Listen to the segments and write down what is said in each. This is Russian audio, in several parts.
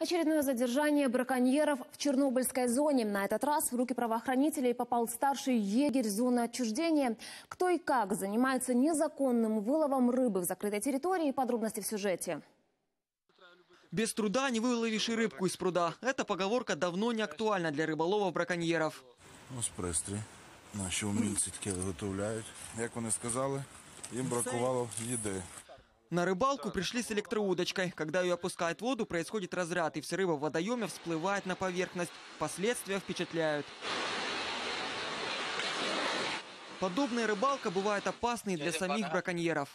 Очередное задержание браконьеров в Чернобыльской зоне. На этот раз в руки правоохранителей попал старший егерь зоны отчуждения. Кто и как занимается незаконным выловом рыбы в закрытой территории, подробности в сюжете. Без труда не выловишь и рыбку из пруда. Эта поговорка давно не актуальна для риболовов-браконьєрів. Ось пристрій. Наші умільці таке виготовляють. Як вони сказали, їм бракувало їди. На рыбалку пришли с электроудочкой. Когда ее опускают в воду, происходит разряд, и вся рыба в водоеме всплывает на поверхность. Последствия впечатляют. Подобная рыбалка бывает опасной для самих браконьеров.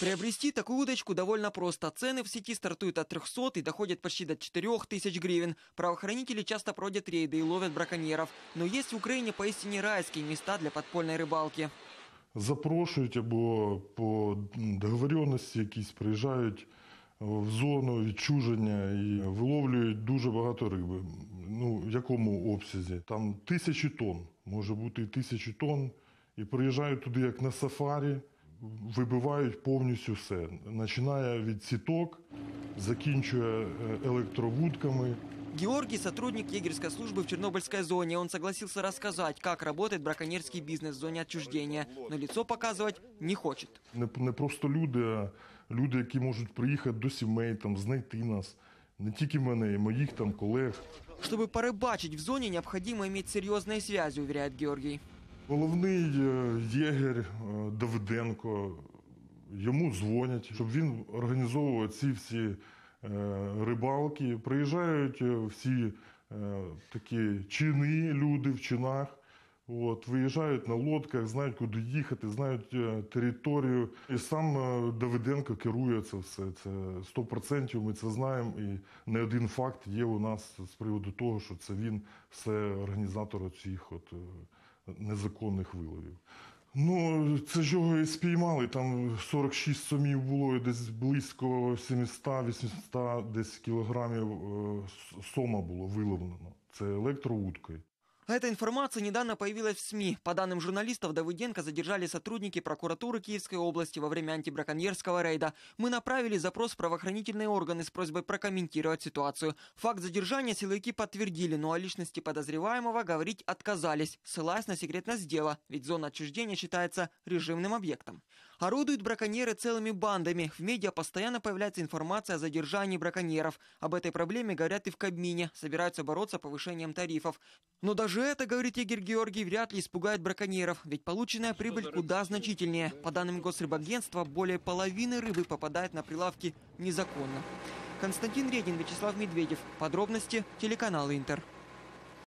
Приобрести такую удочку довольно просто. Цены в сети стартуют от 300 и доходят почти до 4000 гривен. Правоохранители часто проводят рейды и ловят браконьеров. Но есть в Украине поистине райские места для подпольной рыбалки. Запрошують або по договоренності якісь приїжджають в зону відчуження і виловлюють дуже багато риби. Ну, в якому обсязі? Там тисячі тонн, може бути і тисячі тонн. І приїжджають туди як на сафарі, вибивають повністю все. Починає від сіток, закінчує е, електровудками. Георгий – сотрудник егерской службы в Чернобыльской зоне. Он согласился рассказать, как работает браконьерский бизнес в зоне отчуждения. Но лицо показывать не хочет. Не, не просто люди, а люди, які можуть приїхати до сімей, там, знайти нас. Не тільки мене, і моїх там колег. Чтобы порыбачить в зоне, необходимо иметь серьезные связи, уверяет Георгий. Головний е, єгер е, Давиденко, йому дзвонять, щоб він організовував ці всі е, рибалки. Приїжджають е, всі е, такі чини, люди в чинах. От, виїжджають на лодках, знають, куди їхати, знають е, територію. І сам е, Давиденко керує це все. Це 100% ми це знаємо. І не один факт є у нас з приводу того, що це він все організатор цих от е, незаконних виловів. Ну, це ж його і спіймали. Там 46 сомів було і десь близько 700-800 десь кілограмів е, сома було виловлено. Це електроудкою. Эта информация недавно появилась в СМИ. По данным журналистов, Давыденко задержали сотрудники прокуратуры Киевской области во время антибраконьерского рейда. Мы направили запрос в правоохранительные органы с просьбой прокомментировать ситуацию. Факт задержания силовики подтвердили, но о личности подозреваемого говорить отказались, ссылаясь на секретность дела, ведь зона отчуждения считается режимным объектом. Орудуют браконьеры целыми бандами. В медиа постоянно появляется информация о задержании браконьеров. Об этой проблеме говорят и в Кабмине. Собираются бороться повышением тарифов. Но даже это, говорит Игорь Георгий, вряд ли испугает браконьеров, ведь полученная прибыль куда значительнее. По данным Госрыбагентства, более половины рыбы попадает на прилавки незаконно. Константин Редин, Вячеслав Медведев. Подробности телеканала Интер.